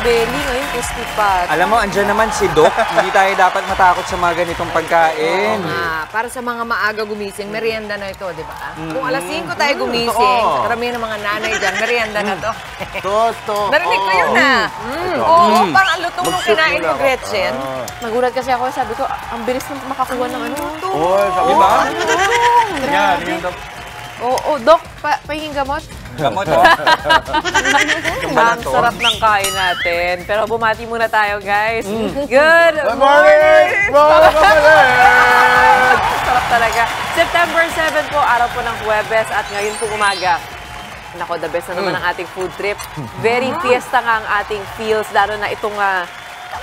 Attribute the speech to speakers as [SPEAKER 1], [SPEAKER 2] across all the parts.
[SPEAKER 1] belly, ngayon crispy pat.
[SPEAKER 2] Alam mo, andyan naman si Doc. Hindi tayo dapat matakot sa mga ganitong pagkain.
[SPEAKER 1] Ah, para sa mga maaga gumising, merienda na ito, di ba? Kung alas 5 tayo gumising, sa karamihan ng mga nanay dyan, merienda na to.
[SPEAKER 3] Totoo.
[SPEAKER 1] Narinig ko yun ah. Mm. Oo, parang ang lutong nung kinain mo, Gretchen.
[SPEAKER 4] Nagulat kasi ako, sabi ko, "Ah, ang bilis na makakuha ng ano.
[SPEAKER 3] Oh, sabi
[SPEAKER 2] Diba?
[SPEAKER 3] Yan, yun daw.
[SPEAKER 4] Oo, oh, Doc, pa pahinging gamot.
[SPEAKER 2] Gamot, oh.
[SPEAKER 1] Ang sarap ng kain natin. Pero bumati muna tayo, guys. Good
[SPEAKER 3] Good morning, kapatid!
[SPEAKER 1] Sarap talaga. September 7 po, araw po ng Huwebes at ngayon po umaga. Nako, the best na naman ang ating food trip. Very fiesta nga ang ating feels, lalo na itong uh,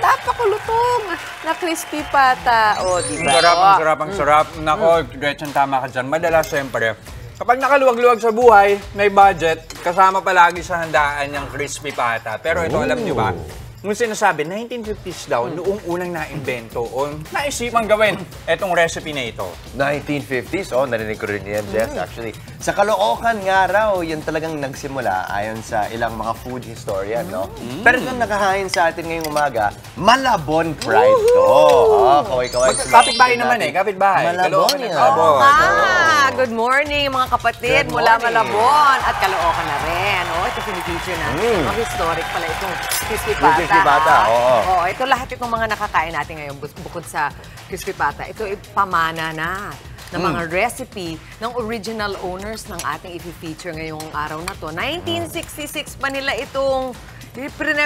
[SPEAKER 1] napakulutong na crispy pata. O, di
[SPEAKER 2] Ang
[SPEAKER 1] ba?
[SPEAKER 2] sarap, ang sarap, ang sarap. Nako, Gretchen, tama ka dyan. Madalas, siyempre, kapag nakaluwag-luwag sa buhay, may budget, kasama palagi sa handaan yung crispy pata. Pero ito, alam niyo ba, Nung sinasabi, 1950s daw, noong unang naimbento o naisipang gawin etong recipe na ito.
[SPEAKER 3] 1950s, oh, narinig ko rin yan, Jess, actually. Sa Caloocan nga raw, yun talagang nagsimula ayon sa ilang mga food historian, no? Pero itong nakahain sa atin ngayong umaga, Malabon Pride to. Oh, kaway-kaway.
[SPEAKER 2] Mag- kapitbahay naman eh, kapitbahay.
[SPEAKER 3] Malabon
[SPEAKER 2] Caloocan at
[SPEAKER 3] yan.
[SPEAKER 2] Malabon.
[SPEAKER 1] Ah, good morning mga kapatid
[SPEAKER 2] Good
[SPEAKER 1] mula
[SPEAKER 2] morning.
[SPEAKER 1] Malabon at Caloocan na rin. Oh, ito pinipicture na.
[SPEAKER 3] Mm.
[SPEAKER 1] Ang historic pala itong crispy
[SPEAKER 3] Yung
[SPEAKER 1] pata.
[SPEAKER 3] crispy pata,
[SPEAKER 1] ah.
[SPEAKER 3] oo.
[SPEAKER 1] Ito lahat itong mga nakakain natin ngayon bus- bukod sa crispy pata. Ito ay pamana na ng
[SPEAKER 3] Mm.
[SPEAKER 1] mga recipe ng original owners ng ating i-feature ngayong araw na to. 1966 pa nila itong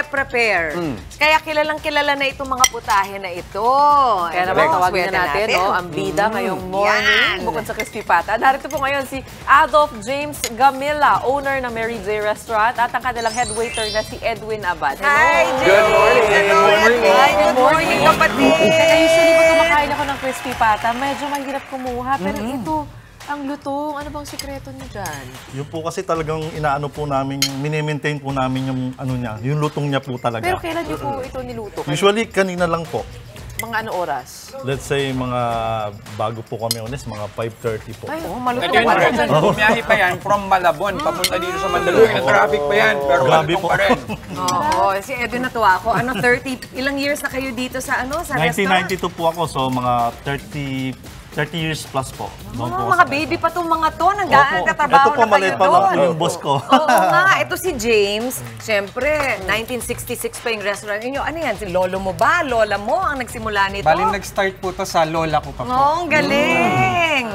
[SPEAKER 1] prepare
[SPEAKER 3] Mm.
[SPEAKER 1] Kaya kilalang kilala na itong mga putahe na ito.
[SPEAKER 4] Kaya naman tawagin na natin, no, ang bida ngayong morning,
[SPEAKER 1] Yan.
[SPEAKER 4] bukod sa crispy pata. Narito po ngayon si Adolf James Gamila, owner ng Mary J. Restaurant at ang kanilang head waiter na si Edwin Abad. Hello!
[SPEAKER 1] Hi, James!
[SPEAKER 3] Good morning.
[SPEAKER 1] Hello,
[SPEAKER 3] Good morning.
[SPEAKER 1] Hi, good morning, kapatid!
[SPEAKER 4] Kumakain ako ng crispy pata, medyo mahirap kumuha. Pero ito, ang lutong. Ano bang sikreto niyo dyan?
[SPEAKER 5] Yun po kasi talagang inaano po namin, mini-maintain po namin yung ano niya, yung lutong niya po talaga.
[SPEAKER 4] Pero kailan niyo po ito niluto?
[SPEAKER 5] Usually kanina lang po.
[SPEAKER 4] Mga ano oras?
[SPEAKER 5] Let's say mga bago po kami unis, mga 5.30 po.
[SPEAKER 4] Ay,
[SPEAKER 1] Oh,
[SPEAKER 2] Ito
[SPEAKER 1] malutong
[SPEAKER 2] yun,
[SPEAKER 1] pala.
[SPEAKER 2] Gretchen, bumiyahe pa yan from Malabon, papunta dito sa Mandaluyong. Traffic pa yan, pero
[SPEAKER 5] Grabe
[SPEAKER 2] malutong
[SPEAKER 5] po.
[SPEAKER 2] pa rin.
[SPEAKER 1] Oo, si Edwin natuwa ako. Ano, 30, ilang years na kayo dito sa ano, sa restaurant?
[SPEAKER 5] 1992 po ako, so mga 30 30 years plus po. Doon po
[SPEAKER 1] Oh,
[SPEAKER 5] ako
[SPEAKER 1] mga
[SPEAKER 5] sa-
[SPEAKER 1] baby pa tong mga to. Nang
[SPEAKER 5] Opo.
[SPEAKER 1] nagtatrabaho
[SPEAKER 5] Ito po,
[SPEAKER 1] na kayo
[SPEAKER 5] maliit pa lang po
[SPEAKER 1] doon.
[SPEAKER 5] yung boss ko.
[SPEAKER 1] Oo nga, ito si James. Siyempre, 1966 pa yung restaurant ninyo. Ano yan, si lolo mo ba? Lola mo ang nagsimula nito?
[SPEAKER 6] Bali, nag-start po to sa lola ko pa po.
[SPEAKER 1] Oo, ang galing!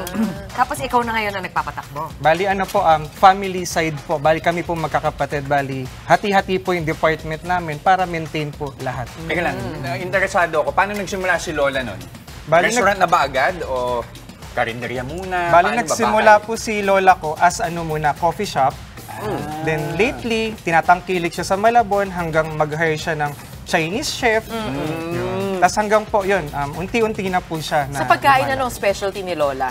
[SPEAKER 1] Tapos ikaw na ngayon ang nagpapatakbo.
[SPEAKER 6] Bali, ano po, um, family side po. Bali, kami po magkakapatid. Bali, hati-hati po yung department namin para maintain po lahat.
[SPEAKER 2] Teka lang, uh, interesado ako. Paano nagsimula si Lola nun?
[SPEAKER 6] Bali,
[SPEAKER 2] Restaurant na ba agad o karinderya muna?
[SPEAKER 6] Bali,
[SPEAKER 2] Paano ba
[SPEAKER 6] nagsimula
[SPEAKER 2] bahay?
[SPEAKER 6] po si lola ko as ano muna, coffee shop. Then lately, tinatangkilik siya sa Malabon hanggang mag-hire siya ng Chinese chef. Yun. Tapos hanggang po, yun, um, unti-unti na po siya. Na,
[SPEAKER 4] Sa pagkain,
[SPEAKER 6] lumala.
[SPEAKER 4] anong specialty ni Lola?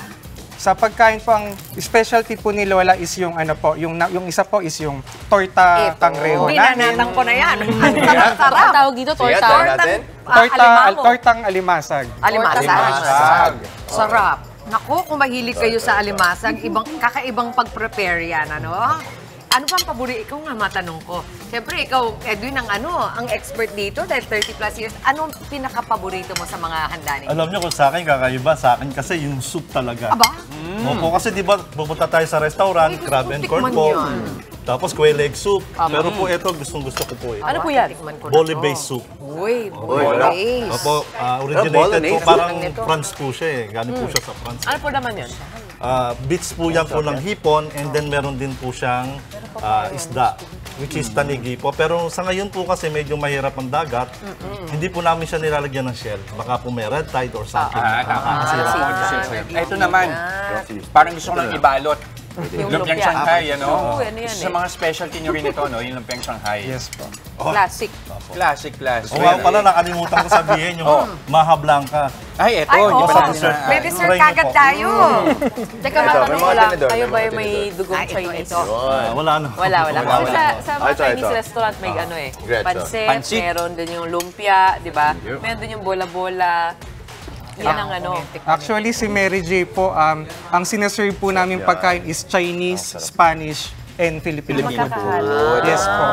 [SPEAKER 6] Sa pagkain po, ang specialty po ni Lola is yung ano po, yung, na- yung isa po is yung torta
[SPEAKER 1] Ito.
[SPEAKER 6] tangreho namin.
[SPEAKER 1] Binanatang ko na yan. Ang
[SPEAKER 4] Ang
[SPEAKER 1] sarap-sarap.
[SPEAKER 4] tawag dito,
[SPEAKER 3] Sige,
[SPEAKER 4] torta.
[SPEAKER 3] try natin.
[SPEAKER 1] Ah,
[SPEAKER 6] Torta,
[SPEAKER 1] alimango.
[SPEAKER 6] tortang alimasag.
[SPEAKER 1] Alimasag.
[SPEAKER 2] Alimasag.
[SPEAKER 1] Sarap. Naku, kung mahilig kayo sa alimasag, ibang, kakaibang pag-prepare yan, ano? Ano bang paborito? Ikaw nga matanong ko. Siyempre, ikaw, Edwin, ang ano, ang expert dito dahil 30 plus years. Anong pinaka-paborito mo sa mga handa ninyo?
[SPEAKER 5] Alam niyo kung sa akin, kakaiba. Sa akin kasi yung soup talaga.
[SPEAKER 1] Aba?
[SPEAKER 5] Opo, kasi di ba pupunta tayo sa restaurant,
[SPEAKER 1] Ay,
[SPEAKER 5] crab and corn po. Tapos quail egg soup. Pero po ito, gustong gusto ko po ito.
[SPEAKER 4] Ano po yan?
[SPEAKER 5] Bole based soup.
[SPEAKER 1] Uy,
[SPEAKER 3] wala.
[SPEAKER 1] base.
[SPEAKER 5] Opo, ah,
[SPEAKER 3] Oh,
[SPEAKER 5] originated po, parang. France po siya eh. Galing po siya sa France.
[SPEAKER 4] Ano po naman yun?
[SPEAKER 5] Ah, bits po yan po ng hipon and then meron din po siyang ah, isda which is tanigi po. Pero sa ngayon po kasi medyo mahirap ang dagat, hindi po namin siya nilalagyan ng shell. Baka po may red tide or something.
[SPEAKER 2] Ah, tama.
[SPEAKER 5] Nakakasira.
[SPEAKER 2] Ah, Ito naman, parang gusto ko lang ibalot.
[SPEAKER 4] Yung
[SPEAKER 2] Lumpiang
[SPEAKER 4] lumpia.
[SPEAKER 2] Shanghai, ano?
[SPEAKER 4] Oo, ano yan
[SPEAKER 2] Sa
[SPEAKER 4] eh.
[SPEAKER 2] mga specialty nyo rin ito, no? Yung lumpiang Shanghai.
[SPEAKER 6] Yes po.
[SPEAKER 1] Classic.
[SPEAKER 2] Classic, classic.
[SPEAKER 5] O nga pala, nakalimutan ko sabihin yung Maha Blanca.
[SPEAKER 2] Ay, eto.
[SPEAKER 1] Ay,
[SPEAKER 2] pa
[SPEAKER 1] oo.
[SPEAKER 2] natin
[SPEAKER 5] dessert.
[SPEAKER 2] na-
[SPEAKER 1] May dessert kagad tayo.
[SPEAKER 4] Teka, matanong ko
[SPEAKER 3] mga
[SPEAKER 4] lang, kayo
[SPEAKER 3] may
[SPEAKER 4] ba yung may dugong
[SPEAKER 1] Ah, ito,
[SPEAKER 4] Chinese?
[SPEAKER 1] ito.
[SPEAKER 5] Ah, wala na.
[SPEAKER 4] Wala, wala.
[SPEAKER 3] Wala,
[SPEAKER 4] Kasi sa,
[SPEAKER 3] Ah,
[SPEAKER 4] mga
[SPEAKER 3] ito,
[SPEAKER 4] Chinese
[SPEAKER 3] ito.
[SPEAKER 4] restaurant may ano eh. Pansit. meron din yung lumpia, di ba? Meron din yung bola-bola. Yan ang ano.
[SPEAKER 6] Actually, si Mary J po, um, ang sineserve po namin pagkain is Chinese, Spanish, and Filipino food.
[SPEAKER 4] Magkakahalot.
[SPEAKER 6] Yes po.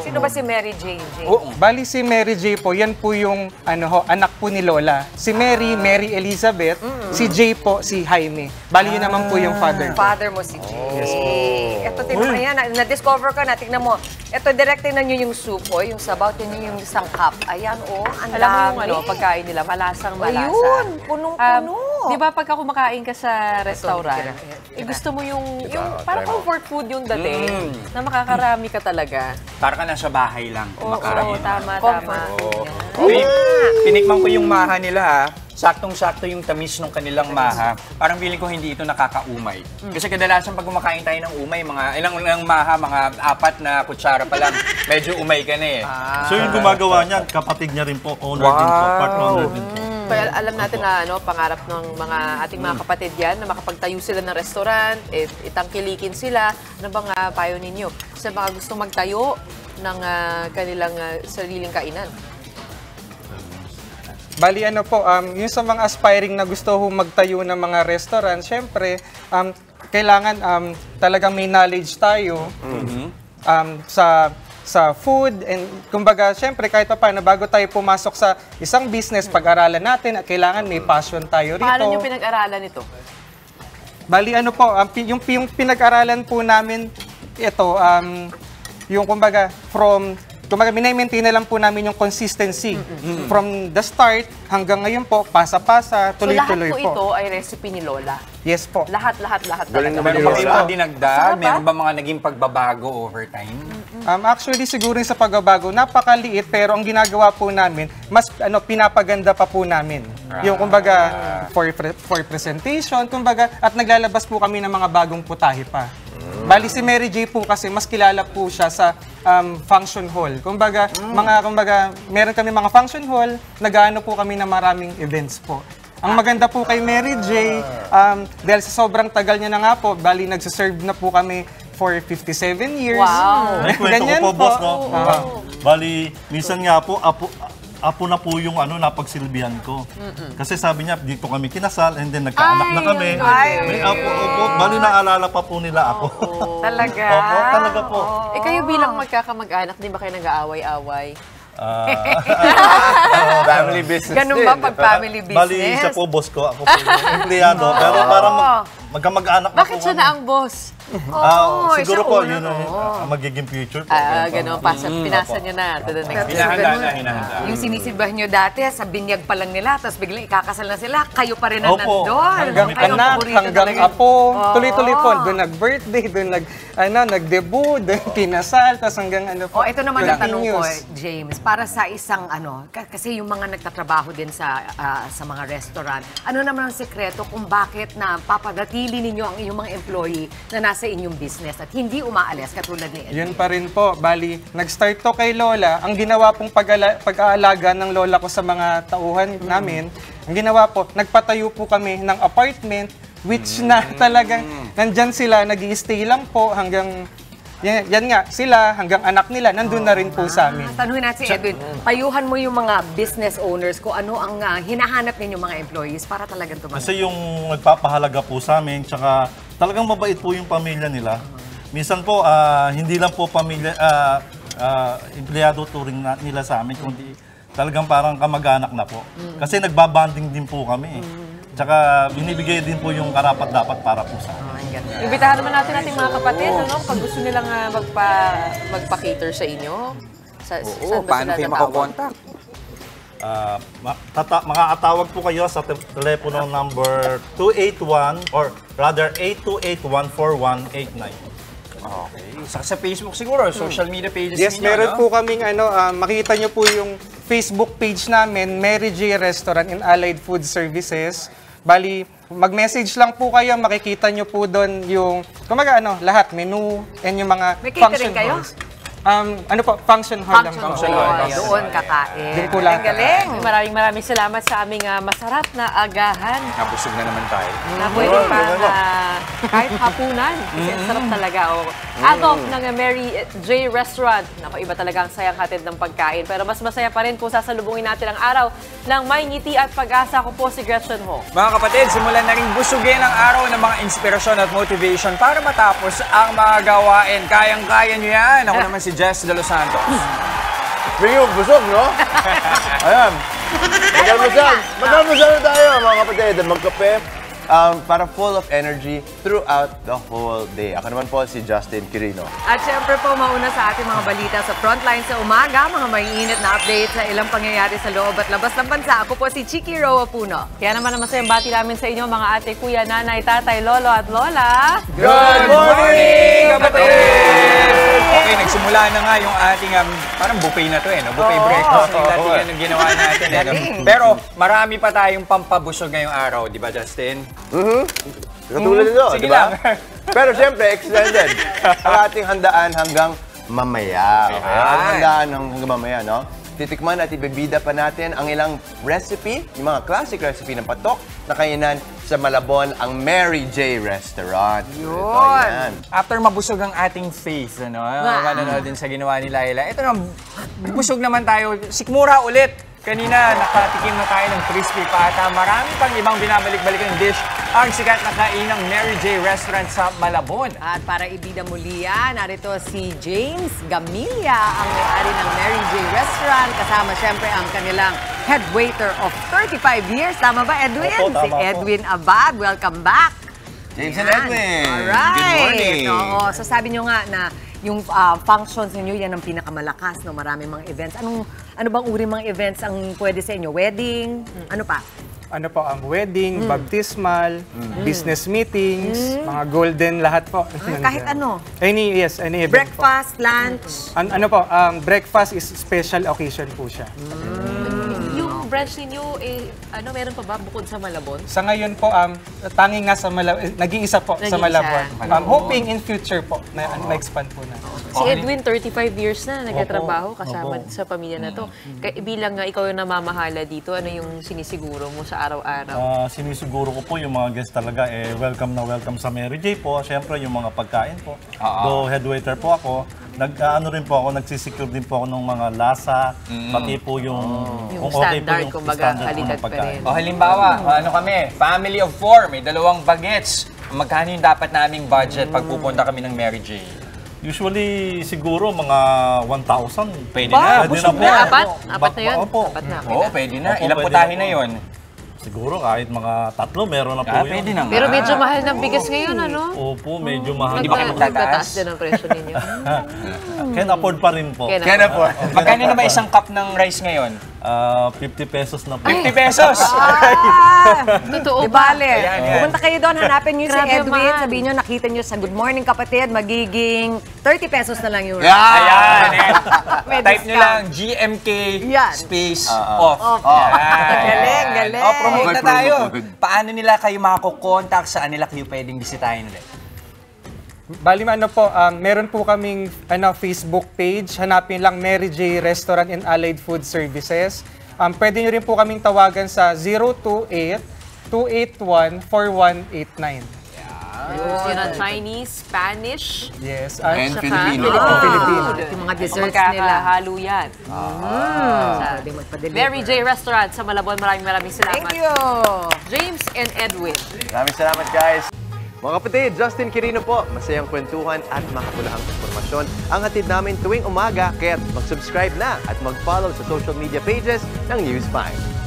[SPEAKER 1] Sino ba si Mary Jane? Jane?
[SPEAKER 2] Oo.
[SPEAKER 6] Bali si Mary J po, yan po yung ano ho, anak po ni Lola. Si Mary, Mary Elizabeth. Si J po, si Jaime. Bali yun naman po yung father ko.
[SPEAKER 1] Father mo si Jay. Ito, tingnan mo yan. na- Na-discover ko na. Tingnan mo. Ito, direct tingnan nyo yung soup, oh, yung sabaw. Tingnan yung isang cup. Ayan, oh. Ang
[SPEAKER 4] Alam mo yung
[SPEAKER 1] dami.
[SPEAKER 4] ano, pagkain nila, malasang malasa.
[SPEAKER 1] Ayun, punong-puno.
[SPEAKER 4] Um, di ba pagka kumakain ka sa restaurant, eh, gusto mo yung, yung parang
[SPEAKER 3] try mo.
[SPEAKER 4] comfort food yung dating, na makakarami ka talaga.
[SPEAKER 2] Para ka nasa bahay lang.
[SPEAKER 4] Oo,
[SPEAKER 2] kumakain.
[SPEAKER 4] oo, tama,
[SPEAKER 1] Comfort
[SPEAKER 4] tama.
[SPEAKER 2] Uy, tinikman ko yung maha nila ha. Saktong-sakto yung tamis ng kanilang maha. Parang feeling ko hindi ito nakakaumay. Kasi kadalasan pag kumakain tayo ng umay, mga ilang ilang maha, mga apat na kutsara pa lang, medyo umay ka na eh.
[SPEAKER 5] So yung gumagawa niyan, kapatid niya rin po, owner din po, part owner din po.
[SPEAKER 4] Kaya alam natin na ano, pangarap ng mga ating mga kapatid yan na makapagtayo sila ng restaurant, eh, itangkilikin sila. Ano bang ah, payo ninyo? Sa mga gustong magtayo ng ah, kanilang ah, sariling kainan?
[SPEAKER 6] Bali ano po, um, yung sa mga aspiring na gusto magtayo ng mga restaurant, syempre, um, kailangan um, talagang may knowledge tayo um, sa sa food and kumbaga syempre kahit pa paano bago tayo pumasok sa isang business pag-aralan natin kailangan may passion tayo rito.
[SPEAKER 4] Paano nyo pinag-aralan ito?
[SPEAKER 6] Bali ano po, yung, yung pinag-aralan po namin ito, um, yung kumbaga from, kumbaga minamaintain na lang po namin yung consistency. From the start hanggang ngayon po, pasa-pasa,
[SPEAKER 4] So lahat
[SPEAKER 6] tuloy-tuloy
[SPEAKER 4] po
[SPEAKER 6] po.
[SPEAKER 4] ito ay recipe ni Lola.
[SPEAKER 6] Yes po.
[SPEAKER 4] Lahat, lahat, lahat
[SPEAKER 3] Galing
[SPEAKER 4] talaga.
[SPEAKER 3] naman
[SPEAKER 2] Meron
[SPEAKER 3] ni
[SPEAKER 2] ba
[SPEAKER 3] Lola.
[SPEAKER 2] dinagdag?
[SPEAKER 4] Sarap, ah.
[SPEAKER 2] Meron ba mga naging pagbabago over time?
[SPEAKER 6] Um, actually, siguro yung sa pagbabago, napakaliit pero ang ginagawa po namin, mas ano pinapaganda pa po namin. Yung kumbaga for pre- for presentation, kumbaga at naglalabas po kami ng mga bagong putahe pa. Bali si Mary J po kasi mas kilala po siya sa um, function hall. Kumbaga, mga kumbaga, meron kami mga function hall, nagaano po kami ng maraming events po. Ang maganda po kay Mary J, um, dahil sa sobrang tagal niya na nga po, bali nagsiserve na po kami for 57 years.
[SPEAKER 4] Wow.
[SPEAKER 5] May kwento
[SPEAKER 6] Ganyan
[SPEAKER 5] ko po, boss, no?
[SPEAKER 6] Oo.
[SPEAKER 5] Ah, Bali, minsan nga po, apo, apo na po yung ano, napagsilbihan ko. Kasi sabi niya, dito kami kinasal, and then nagkaanak na kami. May apo, opo, bali naalala pa po nila ako.
[SPEAKER 1] Talaga?
[SPEAKER 5] Opo, talaga po.
[SPEAKER 4] Eh kayo bilang magkakamag-anak, di ba kayo nag-aaway-away?
[SPEAKER 5] Ah,
[SPEAKER 3] Family business
[SPEAKER 1] Ganun
[SPEAKER 3] din.
[SPEAKER 1] ba pag family business?
[SPEAKER 5] bali, siya po boss ko, ako po yung empleyado. Pero parang mag, magkamag-anak na
[SPEAKER 4] Bakit
[SPEAKER 5] po
[SPEAKER 4] siya
[SPEAKER 5] kami.
[SPEAKER 4] na ang boss?
[SPEAKER 5] Ah,
[SPEAKER 1] Oo,
[SPEAKER 5] siguro
[SPEAKER 1] siya
[SPEAKER 5] po, yun ang ang magiging future po.
[SPEAKER 4] Ah,
[SPEAKER 5] Ganun
[SPEAKER 4] ganun. Pasa, pinasa nyo na to the next
[SPEAKER 2] Hinahanda na, hinahanda.
[SPEAKER 1] Yung sinisimbahan nyo dati, sa binyag pa lang nila, tapos biglang ikakasal na sila, kayo pa rin ang
[SPEAKER 5] Opo.
[SPEAKER 1] nandun.
[SPEAKER 6] Hanggang
[SPEAKER 1] Kayo ang
[SPEAKER 6] anak,
[SPEAKER 1] paborito
[SPEAKER 6] hanggang
[SPEAKER 1] talaga.
[SPEAKER 6] apo, tuloy-tuloy po. Doon nag-birthday, doon nag, ano, nag-debut, doon kinasal, tapos hanggang ano po.
[SPEAKER 1] Oh, ito naman ang tanong ko,
[SPEAKER 6] continuous.
[SPEAKER 1] eh, James. Para sa isang ano, ka- kasi yung mga nagtatrabaho din sa ah, sa mga restaurant, ano naman ang sekreto kung bakit na papadatili ninyo ang inyong mga employee na nasa inyong business at hindi umaalis katulad ni Ed?
[SPEAKER 6] Yun pa rin po. Bali, nag-start to kay Lola. Ang ginawa pong pag-aalaga ng Lola ko sa mga tauhan namin, ang ginawa po, nagpatayo po kami ng apartment which na talagang nandyan sila, nag stay lang po hanggang yan, yan nga, sila hanggang anak nila, nandun na rin po sa amin.
[SPEAKER 1] Tanungin natin si Edwin, payuhan mo yung mga business owners ko ano ang ah, hinahanap ninyong mga employees para talagang tumagal.
[SPEAKER 5] Kasi yung nagpapahalaga po sa amin, tsaka talagang mabait po yung pamilya nila. Minsan po, ah, hindi lang po pamilya, ah, ah, empleyado turing na, nila sa amin, kundi talagang parang kamag-anak na po. Kasi nagbabanding din po kami. Tsaka binibigay din po yung karapat-dapat para po sa amin.
[SPEAKER 4] Imbitahan naman natin ating mga kapatid, ano, pag gusto nilang magpa, magpa-cater sa inyo. Sa,
[SPEAKER 2] Oo,
[SPEAKER 4] saan ba
[SPEAKER 2] paano kayo
[SPEAKER 4] tatawag?
[SPEAKER 2] makakontakt?
[SPEAKER 5] Ah, ma- tata- makakatawag po kayo sa te- telepono number 281 or rather 828-14189.
[SPEAKER 2] Okay. Sa, sa Facebook siguro, social media pages
[SPEAKER 6] Yes,
[SPEAKER 2] ninyo,
[SPEAKER 6] meron
[SPEAKER 2] no?
[SPEAKER 6] po kaming ano, ah, makita nyo po yung Facebook page namin, Mary J Restaurant and Allied Food Services. Bali, mag-message lang po kayo, makikita nyo po doon yung, kumaga ano, lahat, menu, and yung mga
[SPEAKER 1] May
[SPEAKER 6] function
[SPEAKER 1] kayo?
[SPEAKER 6] halls. Um, ano po, function hall lang po.
[SPEAKER 2] Function
[SPEAKER 1] Oh,
[SPEAKER 2] hall.
[SPEAKER 1] doon kakain.
[SPEAKER 6] Doon po
[SPEAKER 1] Ang
[SPEAKER 6] lahat
[SPEAKER 1] galing.
[SPEAKER 4] Maraming maraming salamat sa aming ah, masarap na agahan
[SPEAKER 2] Nabusog na naman tayo.
[SPEAKER 4] na pwede pa ah, kahit hapunan. Kasi ang sarap talaga. O, Adolf ng Mary J. Restaurant. Naku, iba talaga ang sayang hatid ng pagkain. Pero mas masaya pa rin kung sasalubungin natin ang araw ng may ngiti at pag-asa. Ako po si Gretchen Ho.
[SPEAKER 2] Mga kapatid, simulan na rin busugin ang araw ng mga inspirasyon at motivation para matapos ang mga gawain. Kayang-kaya nyo yan. Ako naman si Jess De Los Santos.
[SPEAKER 3] Speaking of busog, no? Ayan. Magkalmasal na tayo, mga kapatid. Magkape um, para full of energy throughout the whole day. Ako naman po si Justin Quirino.
[SPEAKER 1] At syempre po, mauna sa ating mga balita sa frontline sa umaga, mga maiinit na update sa ilang pangyayari sa loob at labas ng bansa. Ako po si Chiki Roa Puno.
[SPEAKER 4] Kaya naman ang masayang bati namin sa inyo, mga ate, kuya, nanay, tatay, lolo at lola.
[SPEAKER 2] Good morning, kapatid! Okay, nagsimula na nga yung ating um, parang buffet na to eh, no? Buffet breakfast yung dati yan ang ginawa natin. Eh, no? Pero marami pa tayong pampabusog ngayong araw, di ba Justin?
[SPEAKER 3] Katulad nito,
[SPEAKER 2] Sige
[SPEAKER 3] di ba? Pero syempre, extended. ang ating handaan hanggang mamaya. Okay? Ang handaan hanggang mamaya, no? Titikman at ibibida pa natin ang ilang recipe, yung mga classic recipe ng patok na kainan sa Malabon, ang Mary J. Restaurant. Ito, yan.
[SPEAKER 2] After mabusog ang ating faith, ano, manonood din sa ginawa ni Laila. Ito na, busog naman tayo. Sikmura ulit. Kanina, nakatikim na tayo ng crispy pata. Marami pang ibang binabalik-balik ng dish. Ang sikat na kainang Mary J. Restaurant sa Malabon.
[SPEAKER 1] At para ibida muli yan, narito si James Gamilia, ang may-ari ng Mary J. Restaurant. Kasama syempre ang kanilang head waiter of 35 years. Tama ba, Edwin?
[SPEAKER 5] Opo, tama
[SPEAKER 1] si
[SPEAKER 5] po.
[SPEAKER 1] Edwin Abad. Welcome back.
[SPEAKER 3] James and
[SPEAKER 1] Yan.
[SPEAKER 3] Edwin.
[SPEAKER 1] Alright.
[SPEAKER 3] Good morning.
[SPEAKER 1] Oo, so sabi nyo nga na yung ah, functions ninyo, yan ang pinakamalakas, no? Marami mga events. Anong, ano bang uri mga events ang pwede sa inyo? Wedding? Ano pa?
[SPEAKER 6] Ano po, ang wedding, baptismal, business meetings, mga golden lahat po.
[SPEAKER 1] Ay, kahit ano?
[SPEAKER 6] Any, yes, any event po.
[SPEAKER 1] Breakfast, lunch?
[SPEAKER 6] An- ano po, um, breakfast is special occasion po siya.
[SPEAKER 4] Yung branch ninyo, eh, ano, meron pa ba bukod sa Malabon?
[SPEAKER 6] Sa ngayon po, um, tanging nga sa Malabon, nag-iisa po sa
[SPEAKER 4] Nag-iisa.
[SPEAKER 6] Malabon. Um, hoping in future po na ma-expand po na.
[SPEAKER 4] Si Edwin, 35 years na nagtatrabaho kasama sa pamilya na to. Kaya bilang nga ikaw yung namamahala dito, ano yung sinisiguro mo sa araw-araw?
[SPEAKER 5] Ah, sinisiguro ko po yung mga guests talaga eh welcome na welcome sa Mary J po. Siyempre yung mga pagkain po. Do head waiter po ako. Nag ah, ano rin po ako, nagsisecure din po ako ng mga lasa, pati po yung
[SPEAKER 4] Yung
[SPEAKER 5] kung okay po
[SPEAKER 4] standard,
[SPEAKER 5] yung
[SPEAKER 4] kumbaga,
[SPEAKER 5] standard po ng pagkain.
[SPEAKER 4] rin.
[SPEAKER 2] O halimbawa, ano kami, family of four, may dalawang bagets. Magkano yung dapat naming budget pag pupunta kami ng Mary J?
[SPEAKER 5] Usually siguro mga 1,000.
[SPEAKER 2] Pwede
[SPEAKER 4] Ba,
[SPEAKER 2] na.
[SPEAKER 5] Pwede na
[SPEAKER 4] na.
[SPEAKER 5] po.
[SPEAKER 4] Apat? Apat na yun?
[SPEAKER 5] Opo.
[SPEAKER 4] Apat na.
[SPEAKER 2] Oo, pwede na.
[SPEAKER 5] Opo,
[SPEAKER 2] Ilang putahe
[SPEAKER 5] na
[SPEAKER 2] na
[SPEAKER 5] po.
[SPEAKER 2] yun?
[SPEAKER 5] Siguro kahit mga tatlo meron na po
[SPEAKER 2] Ah,
[SPEAKER 5] yun.
[SPEAKER 2] pwede na nga.
[SPEAKER 4] Pero medyo mahal ng bigas ngayon, ano?
[SPEAKER 5] Opo, medyo mahal.
[SPEAKER 2] Hindi ba kayo magtataas?
[SPEAKER 4] Nagtataas din ang presyo ninyo.
[SPEAKER 5] Can afford pa rin po.
[SPEAKER 4] Can
[SPEAKER 2] po. Magkano na ba isang cup ng rice ngayon?
[SPEAKER 5] Ah, 50 pesos na po.
[SPEAKER 2] 50 pesos!
[SPEAKER 4] Totoo
[SPEAKER 1] Di
[SPEAKER 4] ba?
[SPEAKER 1] bale.
[SPEAKER 2] Ayan.
[SPEAKER 1] Pumunta kayo doon, hanapin niyo si
[SPEAKER 4] Grabe,
[SPEAKER 1] Edwin.
[SPEAKER 4] mahal.
[SPEAKER 1] Sabihin niyo, nakita niyo sa Good Morning Kapatid, magiging 30 pesos na lang yung
[SPEAKER 3] Yeah!
[SPEAKER 2] Ayan, eh.
[SPEAKER 1] May
[SPEAKER 2] Type nyo
[SPEAKER 1] discount.
[SPEAKER 2] lang GMK
[SPEAKER 1] Yan.
[SPEAKER 2] space
[SPEAKER 3] Ah,
[SPEAKER 2] off.
[SPEAKER 1] Off.
[SPEAKER 2] Yan.
[SPEAKER 1] Galing, galing.
[SPEAKER 2] Oh, promote na tayo.
[SPEAKER 3] promote.
[SPEAKER 2] Paano nila kayo makakokontak? Saan nila kayo pwedeng bisitahin ulit?
[SPEAKER 6] Bali ano po, um, meron po kaming ano, Facebook page. Hanapin lang Mary J. Restaurant and Allied Food Services. Um, pwede nyo rin po kaming tawagan sa 028-281-4189.
[SPEAKER 4] Yun ang Chinese, Spanish,
[SPEAKER 6] Yes. at
[SPEAKER 3] And
[SPEAKER 4] saka
[SPEAKER 3] Filipino.
[SPEAKER 6] Ah, Filipino.
[SPEAKER 1] Yung mga desserts nila.
[SPEAKER 4] Magkakahalo yan.
[SPEAKER 1] Pwede magpa-deliver.
[SPEAKER 4] Mary J. Restaurant sa Malabon. Maraming maraming salamat.
[SPEAKER 1] Thank you.
[SPEAKER 4] James and Edwin.
[SPEAKER 3] Maraming salamat, guys. Mga kapatid, Justin Quirino po. Masayang kwentuhan at makapulahang informasyon ang hatid namin tuwing umaga. Kaya mag-subscribe na at mag-follow sa social media pages ng News 5.